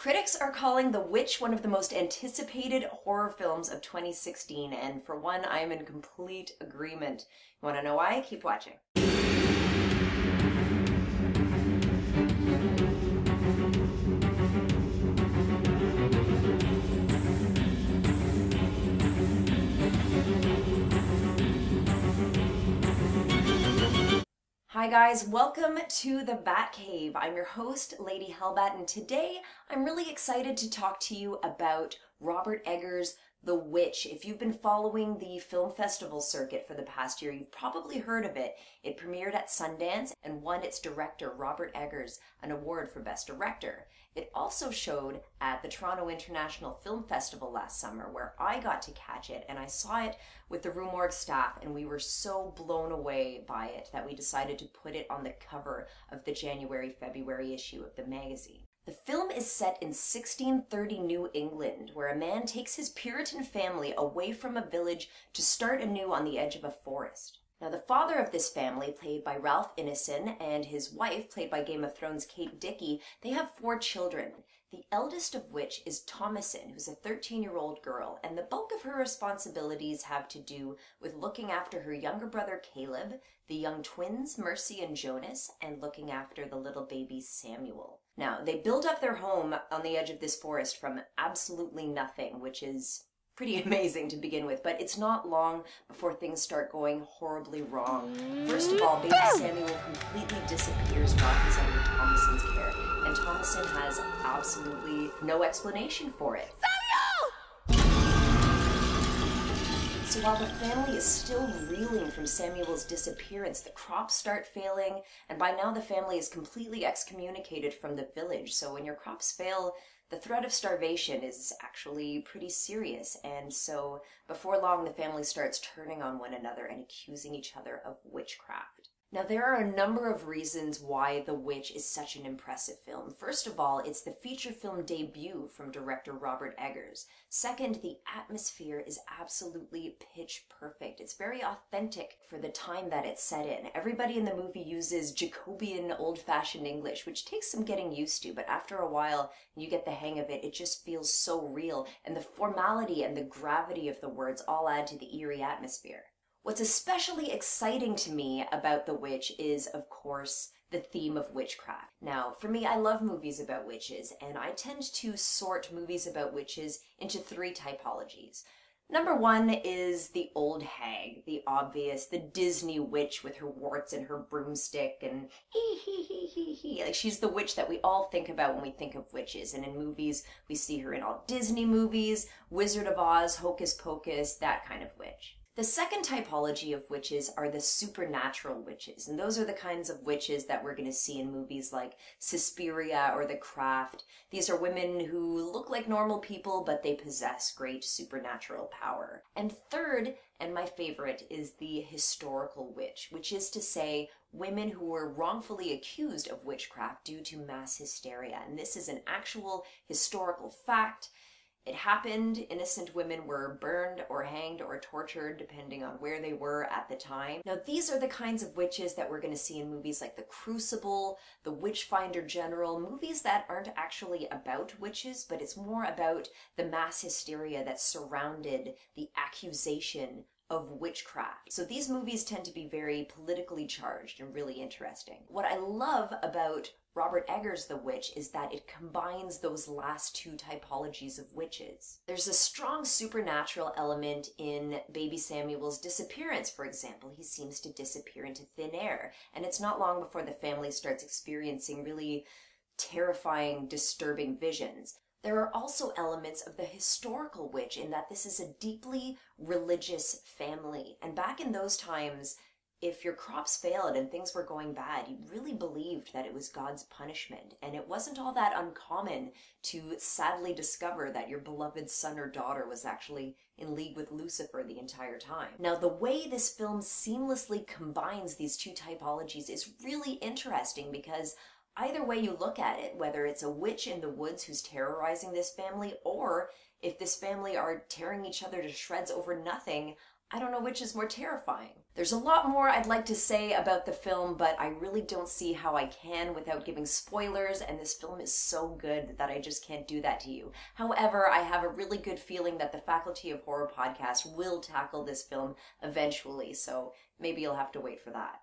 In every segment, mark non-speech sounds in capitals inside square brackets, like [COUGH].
Critics are calling The Witch one of the most anticipated horror films of 2016, and for one, I am in complete agreement. You want to know why? Keep watching. Hi guys, welcome to the Bat Cave. I'm your host, Lady Hellbat, and today I'm really excited to talk to you about Robert Eggers' The Witch. If you've been following the film festival circuit for the past year, you've probably heard of it. It premiered at Sundance and won its director, Robert Eggers, an award for Best Director. It also showed at the Toronto International Film Festival last summer, where I got to catch it, and I saw it with the Rue Morgue staff, and we were so blown away by it that we decided to put it on the cover of the January February issue of the magazine. The film is set in 1630 New England, where a man takes his Puritan family away from a village to start anew on the edge of a forest. Now, the father of this family, played by Ralph Ineson, and his wife, played by Game of Thrones Kate Dickie, they have four children. The eldest of which is Thomasin, who's a 13 year old girl, and the bulk of her responsibilities have to do with looking after her younger brother Caleb, the young twins Mercy and Jonas, and looking after the little baby Samuel. Now, they build up their home on the edge of this forest from absolutely nothing, which is pretty [LAUGHS] amazing to begin with, but it's not long before things start going horribly wrong. First of all, baby Samuel completely disappears while he's under Thomasin's care, and Thomason has absolutely no explanation for it. So while the family is still reeling from Samuel's disappearance, the crops start failing, and by now the family is completely excommunicated from the village. So when your crops fail, the threat of starvation is actually pretty serious, and so before long the family starts turning on one another and accusing each other of witchcraft. Now, there are a number of reasons why The Witch is such an impressive film. First of all, it's the feature film debut from director Robert Eggers. Second, the atmosphere is absolutely pitch perfect. It's very authentic for the time that it's set in. Everybody in the movie uses Jacobean old fashioned English, which takes some getting used to, but after a while, you get the hang of it. It just feels so real, and the formality and the gravity of the words all add to the eerie atmosphere. What's especially exciting to me about The Witch is, of course, the theme of witchcraft. Now, for me, I love movies about witches, and I tend to sort movies about witches into three typologies. Number one is the old hag, the obvious, the Disney witch with her warts and her broomstick and hee hee hee hee hee. Like she's the witch that we all think about when we think of witches. And in movies, we see her in all Disney movies, Wizard of Oz, Hocus Pocus, that kind of witch. The second typology of witches are the supernatural witches, and those are the kinds of witches that we're going to see in movies like Suspiria or The Craft. These are women who look like normal people, but they possess great supernatural power. And third, and my favorite, is the historical witch, which is to say, women who were wrongfully accused of witchcraft due to mass hysteria. And this is an actual historical fact it happened. Innocent women were burned or hanged or tortured, depending on where they were at the time. Now, these are the kinds of witches that we're going to see in movies like The Crucible, The Witchfinder General, movies that aren't actually about witches, but it's more about the mass hysteria that surrounded the accusation of witchcraft. So these movies tend to be very politically charged and really interesting. What I love about Robert Eggers' The Witch is that it combines those last two typologies of witches. There's a strong supernatural element in Baby Samuel's disappearance, for example. He seems to disappear into thin air, and it's not long before the family starts experiencing really terrifying, disturbing visions. There are also elements of the historical witch in that this is a deeply religious family. And back in those times, if your crops failed and things were going bad, you really believed that it was God's punishment. And it wasn't all that uncommon to sadly discover that your beloved son or daughter was actually in league with Lucifer the entire time. Now, the way this film seamlessly combines these two typologies is really interesting because either way you look at it, whether it's a witch in the woods who's terrorizing this family or if this family are tearing each other to shreds over nothing, I don't know which is more terrifying. There's a lot more I'd like to say about the film, but I really don't see how I can without giving spoilers, and this film is so good that I just can't do that to you. However, I have a really good feeling that the Faculty of Horror podcast will tackle this film eventually, so maybe you'll have to wait for that.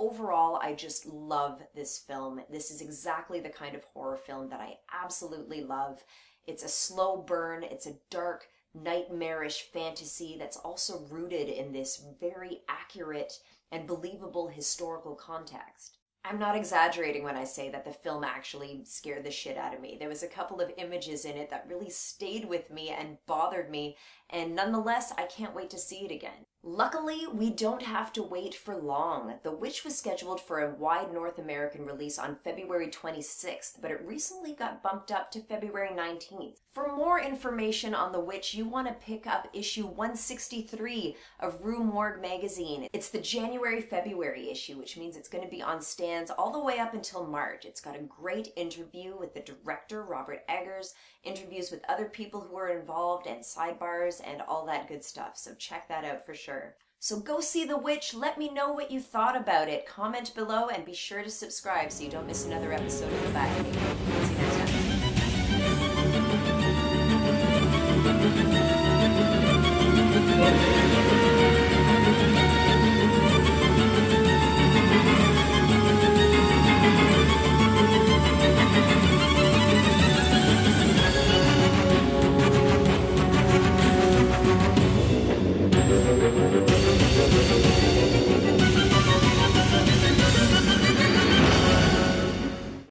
Overall, I just love this film. This is exactly the kind of horror film that I absolutely love. It's a slow burn, it's a dark, nightmarish fantasy that's also rooted in this very accurate and believable historical context. I'm not exaggerating when I say that the film actually scared the shit out of me. There was a couple of images in it that really stayed with me and bothered me, and nonetheless, I can't wait to see it again. Luckily, we don't have to wait for long. The Witch was scheduled for a wide North American release on February 26th, but it recently got bumped up to February 19th. For more information on The Witch, you want to pick up issue 163 of Rue Morgue magazine. It's the January February issue, which means it's going to be on stands all the way up until March. It's got a great interview with the director, Robert Eggers, interviews with other people who are involved, and sidebars and all that good stuff. So check that out for sure. So go see The Witch. Let me know what you thought about it. Comment below and be sure to subscribe so you don't miss another episode of The Back. See you next time.